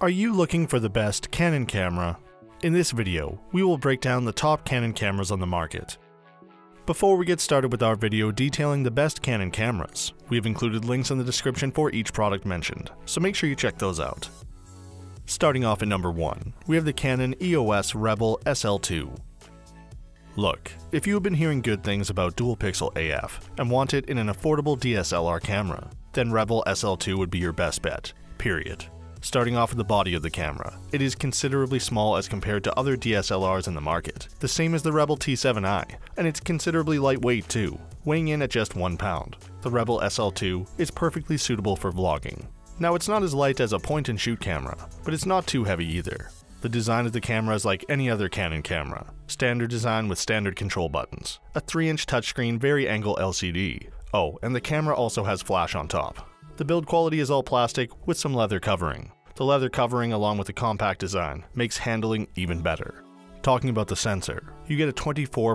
Are you looking for the best Canon camera? In this video, we will break down the top Canon cameras on the market. Before we get started with our video detailing the best Canon cameras, we have included links in the description for each product mentioned, so make sure you check those out. Starting off at number 1, we have the Canon EOS Rebel SL2. Look, if you have been hearing good things about dual pixel AF and want it in an affordable DSLR camera, then Rebel SL2 would be your best bet, period. Starting off with the body of the camera, it is considerably small as compared to other DSLRs in the market, the same as the Rebel T7i, and it's considerably lightweight too, weighing in at just 1 pound. The Rebel SL2 is perfectly suitable for vlogging. Now it's not as light as a point and shoot camera, but it's not too heavy either. The design of the camera is like any other Canon camera. Standard design with standard control buttons. A 3-inch touchscreen vari-angle LCD. Oh, and the camera also has flash on top. The build quality is all plastic with some leather covering. The leather covering along with the compact design makes handling even better. Talking about the sensor, you get a 24.2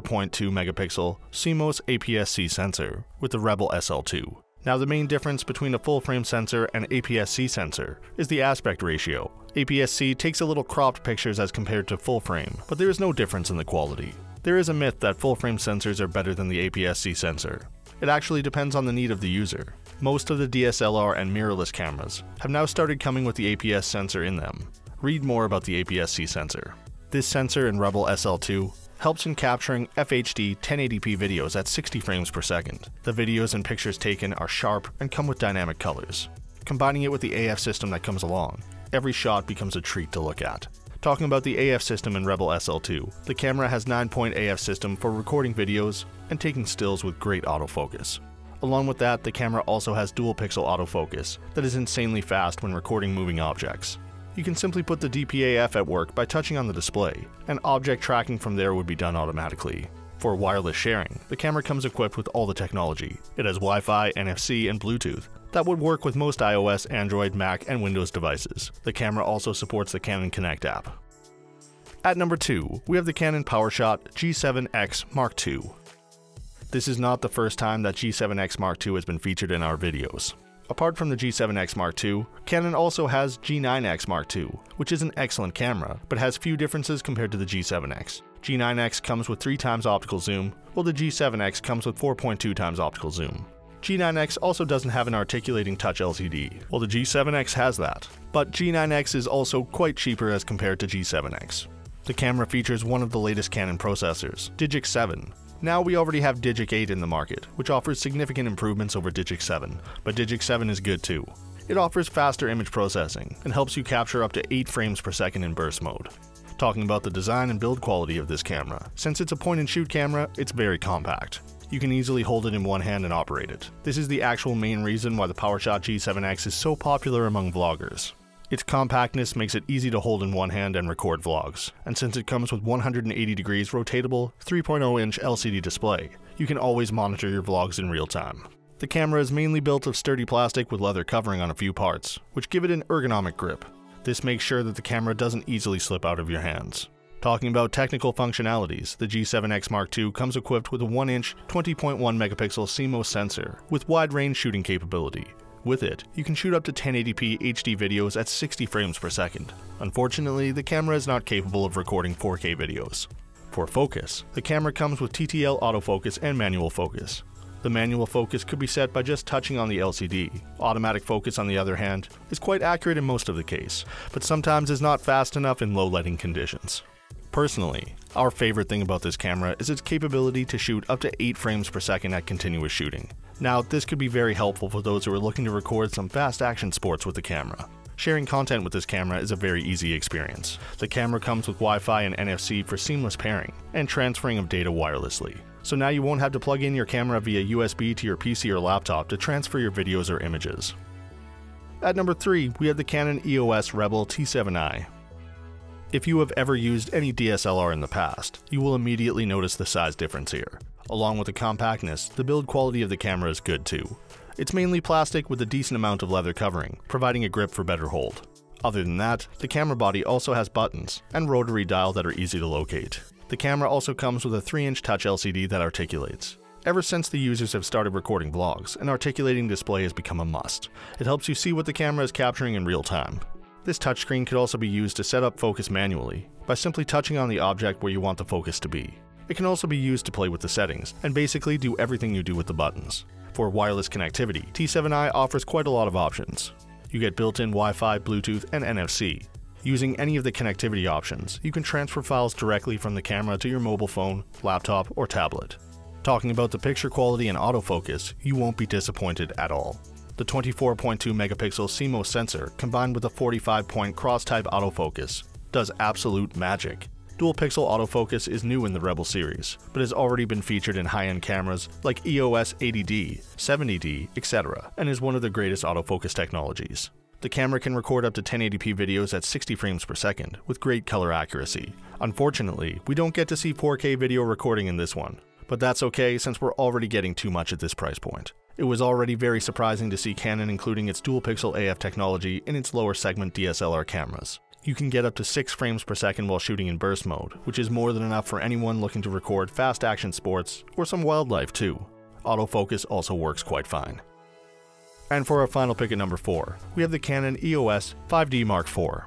megapixel CMOS APS-C sensor with the Rebel SL2. Now the main difference between a full frame sensor and APS-C sensor is the aspect ratio. APS-C takes a little cropped pictures as compared to full frame, but there is no difference in the quality. There is a myth that full frame sensors are better than the APS-C sensor. It actually depends on the need of the user. Most of the DSLR and mirrorless cameras have now started coming with the APS sensor in them. Read more about the APS-C sensor. This sensor in Rebel SL2 helps in capturing FHD 1080p videos at 60 frames per second. The videos and pictures taken are sharp and come with dynamic colors. Combining it with the AF system that comes along, every shot becomes a treat to look at. Talking about the AF system in Rebel SL2, the camera has 9-point AF system for recording videos and taking stills with great autofocus. Along with that, the camera also has dual pixel autofocus that is insanely fast when recording moving objects. You can simply put the DPAF at work by touching on the display, and object tracking from there would be done automatically. For wireless sharing, the camera comes equipped with all the technology. It has Wi-Fi, NFC, and Bluetooth that would work with most iOS, Android, Mac, and Windows devices. The camera also supports the Canon Connect app. At number 2, we have the Canon PowerShot G7X Mark II. This is not the first time that G7X Mark II has been featured in our videos. Apart from the G7X Mark II, Canon also has G9X Mark II, which is an excellent camera, but has few differences compared to the G7X. G9X comes with 3 times optical zoom, while the G7X comes with 4.2 times optical zoom. G9X also doesn't have an articulating touch LCD, while the G7X has that. But G9X is also quite cheaper as compared to G7X. The camera features one of the latest Canon processors, Digic 7, now we already have Digic 8 in the market, which offers significant improvements over Digic 7, but Digic 7 is good too. It offers faster image processing and helps you capture up to 8 frames per second in burst mode. Talking about the design and build quality of this camera, since it's a point and shoot camera, it's very compact. You can easily hold it in one hand and operate it. This is the actual main reason why the PowerShot G7X is so popular among vloggers. Its compactness makes it easy to hold in one hand and record vlogs, and since it comes with 180 degrees rotatable 3.0 inch LCD display, you can always monitor your vlogs in real time. The camera is mainly built of sturdy plastic with leather covering on a few parts, which give it an ergonomic grip. This makes sure that the camera doesn't easily slip out of your hands. Talking about technical functionalities, the G7X Mark II comes equipped with a 1-inch 20.1 megapixel CMOS sensor with wide range shooting capability, with it, you can shoot up to 1080p HD videos at 60 frames per second. Unfortunately, the camera is not capable of recording 4K videos. For focus, the camera comes with TTL autofocus and manual focus. The manual focus could be set by just touching on the LCD. Automatic focus, on the other hand, is quite accurate in most of the case, but sometimes is not fast enough in low lighting conditions. Personally, our favorite thing about this camera is its capability to shoot up to 8 frames per second at continuous shooting. Now, this could be very helpful for those who are looking to record some fast action sports with the camera. Sharing content with this camera is a very easy experience. The camera comes with Wi-Fi and NFC for seamless pairing and transferring of data wirelessly. So now you won't have to plug in your camera via USB to your PC or laptop to transfer your videos or images. At number 3, we have the Canon EOS Rebel T7i. If you have ever used any DSLR in the past, you will immediately notice the size difference here. Along with the compactness, the build quality of the camera is good too. It's mainly plastic with a decent amount of leather covering, providing a grip for better hold. Other than that, the camera body also has buttons and rotary dial that are easy to locate. The camera also comes with a 3-inch touch LCD that articulates. Ever since the users have started recording vlogs, an articulating display has become a must. It helps you see what the camera is capturing in real time. This touchscreen could also be used to set up focus manually by simply touching on the object where you want the focus to be. It can also be used to play with the settings and basically do everything you do with the buttons. For wireless connectivity, T7i offers quite a lot of options. You get built-in Wi-Fi, Bluetooth, and NFC. Using any of the connectivity options, you can transfer files directly from the camera to your mobile phone, laptop, or tablet. Talking about the picture quality and autofocus, you won't be disappointed at all. The 24.2 megapixel CMOS sensor combined with a 45 point cross type autofocus does absolute magic. Dual pixel autofocus is new in the Rebel series, but has already been featured in high end cameras like EOS 80D, 70D, etc., and is one of the greatest autofocus technologies. The camera can record up to 1080p videos at 60 frames per second with great color accuracy. Unfortunately, we don't get to see 4K video recording in this one, but that's okay since we're already getting too much at this price point. It was already very surprising to see Canon including its dual pixel AF technology in its lower segment DSLR cameras. You can get up to 6 frames per second while shooting in burst mode, which is more than enough for anyone looking to record fast action sports or some wildlife too. Autofocus also works quite fine. And for our final pick at number 4, we have the Canon EOS 5D Mark IV.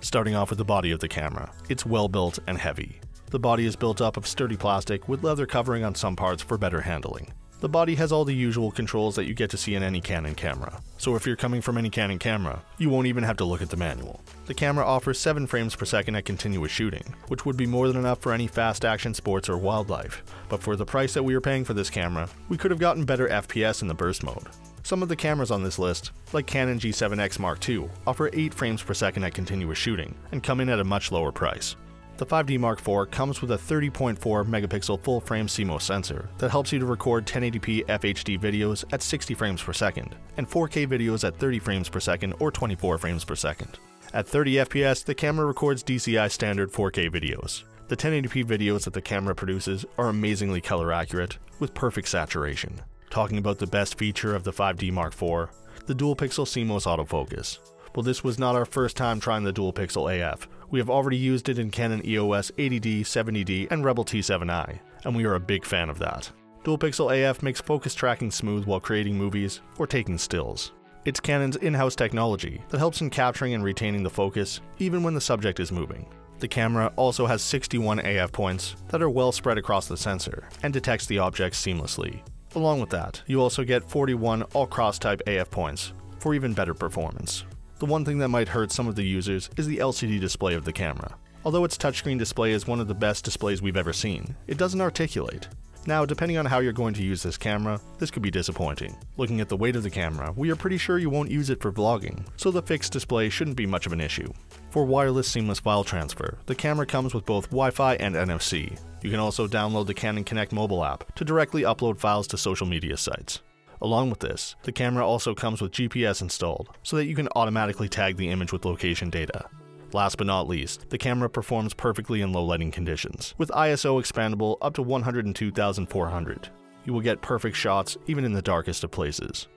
Starting off with the body of the camera, it's well built and heavy. The body is built up of sturdy plastic with leather covering on some parts for better handling. The body has all the usual controls that you get to see in any Canon camera, so if you're coming from any Canon camera, you won't even have to look at the manual. The camera offers 7 frames per second at continuous shooting, which would be more than enough for any fast action sports or wildlife, but for the price that we are paying for this camera, we could have gotten better FPS in the burst mode. Some of the cameras on this list, like Canon G7X Mark II, offer 8 frames per second at continuous shooting, and come in at a much lower price. The 5D Mark IV comes with a 30.4 megapixel full frame CMOS sensor that helps you to record 1080p FHD videos at 60 frames per second and 4K videos at 30 frames per second or 24 frames per second. At 30 FPS, the camera records DCI standard 4K videos. The 1080p videos that the camera produces are amazingly color accurate with perfect saturation. Talking about the best feature of the 5D Mark IV, the dual pixel CMOS autofocus. Well, this was not our first time trying the dual pixel AF, we have already used it in Canon EOS 80D, 70D, and Rebel T7i, and we are a big fan of that. Dual Pixel AF makes focus tracking smooth while creating movies or taking stills. It's Canon's in-house technology that helps in capturing and retaining the focus even when the subject is moving. The camera also has 61 AF points that are well spread across the sensor and detects the objects seamlessly. Along with that, you also get 41 all-cross type AF points for even better performance. The one thing that might hurt some of the users is the LCD display of the camera. Although its touchscreen display is one of the best displays we've ever seen, it doesn't articulate. Now, depending on how you're going to use this camera, this could be disappointing. Looking at the weight of the camera, we are pretty sure you won't use it for vlogging, so the fixed display shouldn't be much of an issue. For wireless seamless file transfer, the camera comes with both Wi-Fi and NFC. You can also download the Canon Connect mobile app to directly upload files to social media sites. Along with this, the camera also comes with GPS installed, so that you can automatically tag the image with location data. Last but not least, the camera performs perfectly in low lighting conditions, with ISO expandable up to 102,400. You will get perfect shots even in the darkest of places.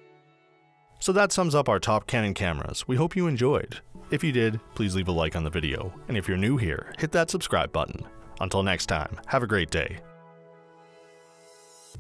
So that sums up our top Canon cameras. We hope you enjoyed. If you did, please leave a like on the video, and if you're new here, hit that subscribe button. Until next time, have a great day.